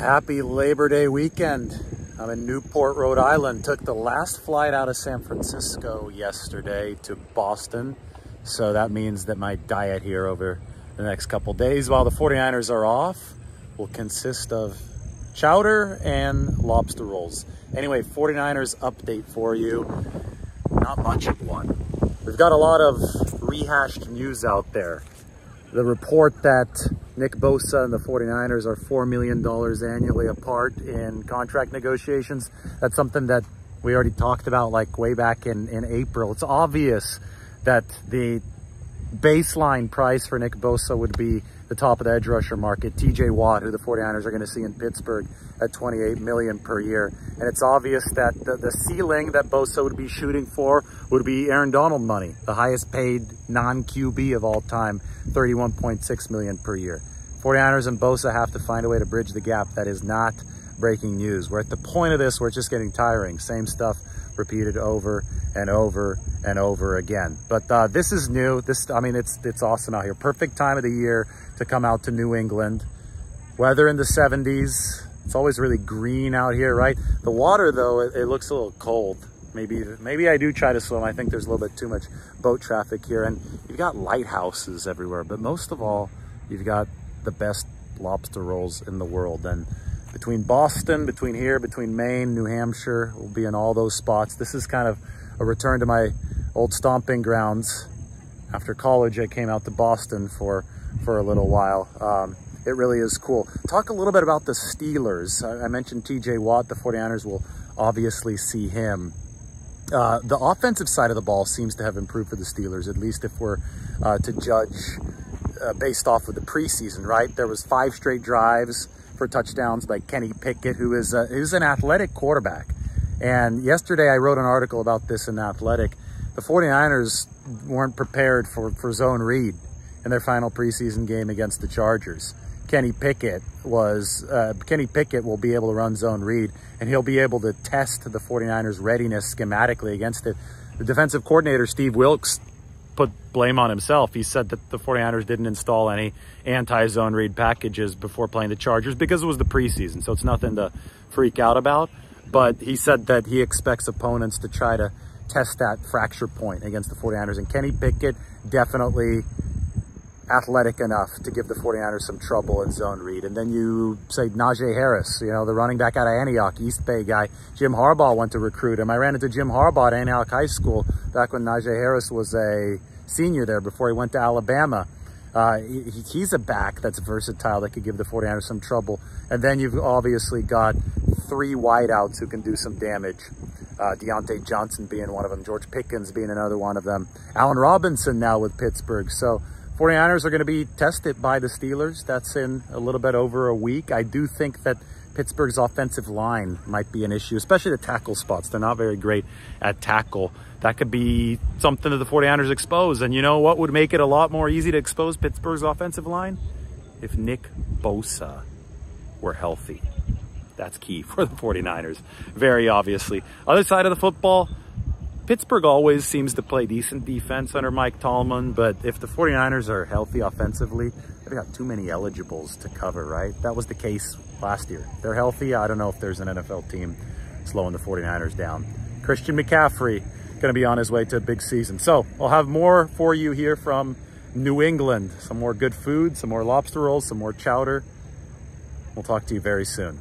Happy Labor Day weekend. I'm in Newport, Rhode Island. Took the last flight out of San Francisco yesterday to Boston. So that means that my diet here over the next couple days while the 49ers are off will consist of chowder and lobster rolls. Anyway, 49ers update for you. Not much of one. We've got a lot of rehashed news out there. The report that Nick Bosa and the 49ers are $4 million annually apart in contract negotiations. That's something that we already talked about like way back in, in April. It's obvious that the baseline price for Nick Bosa would be the top of the edge rusher market, TJ Watt, who the 49ers are going to see in Pittsburgh at 28 million per year. And it's obvious that the, the ceiling that Bosa would be shooting for would be Aaron Donald money, the highest paid non-QB of all time, 31.6 million per year. 49ers and Bosa have to find a way to bridge the gap. That is not breaking news. We're at the point of this where it's just getting tiring. Same stuff repeated over and over and over again. But uh, this is new. This, I mean, it's it's awesome out here. Perfect time of the year to come out to New England. Weather in the 70s. It's always really green out here, right? The water, though, it, it looks a little cold. Maybe maybe I do try to swim. I think there's a little bit too much boat traffic here. And you've got lighthouses everywhere. But most of all, you've got the best lobster rolls in the world. And between Boston, between here, between Maine, New Hampshire, we'll be in all those spots. This is kind of a return to my old stomping grounds. After college, I came out to Boston for, for a little while. Um, it really is cool. Talk a little bit about the Steelers. I, I mentioned TJ Watt. The 49ers will obviously see him. Uh, the offensive side of the ball seems to have improved for the Steelers, at least if we're uh, to judge uh, based off of the preseason, right? There was five straight drives for touchdowns by Kenny Pickett, who is a, who's an athletic quarterback. And yesterday I wrote an article about this in Athletic. The 49ers weren't prepared for, for zone read in their final preseason game against the Chargers. Kenny Pickett was, uh, Kenny Pickett will be able to run zone read and he'll be able to test the 49ers readiness schematically against it. The defensive coordinator, Steve Wilks, put blame on himself. He said that the 49ers didn't install any anti-zone read packages before playing the Chargers because it was the preseason. So it's nothing to freak out about. But he said that he expects opponents to try to test that fracture point against the 49ers. And Kenny Pickett definitely athletic enough to give the 49ers some trouble in zone read. And then you say Najee Harris, you know, the running back out of Antioch, East Bay guy. Jim Harbaugh went to recruit him. I ran into Jim Harbaugh at Antioch High School back when Najee Harris was a senior there before he went to Alabama. Uh, he, he's a back that's versatile that could give the 49ers some trouble. And then you've obviously got three wideouts who can do some damage. Uh, Diontae Johnson being one of them, George Pickens being another one of them, Allen Robinson now with Pittsburgh. So 49ers are going to be tested by the Steelers. That's in a little bit over a week. I do think that Pittsburgh's offensive line might be an issue, especially the tackle spots. They're not very great at tackle. That could be something that the 49ers expose. And you know what would make it a lot more easy to expose Pittsburgh's offensive line? If Nick Bosa were healthy. That's key for the 49ers, very obviously. Other side of the football, Pittsburgh always seems to play decent defense under Mike Tomlin, but if the 49ers are healthy offensively, they've got too many eligibles to cover, right? That was the case last year. They're healthy. I don't know if there's an NFL team slowing the 49ers down. Christian McCaffrey going to be on his way to a big season. So I'll have more for you here from New England. Some more good food, some more lobster rolls, some more chowder. We'll talk to you very soon.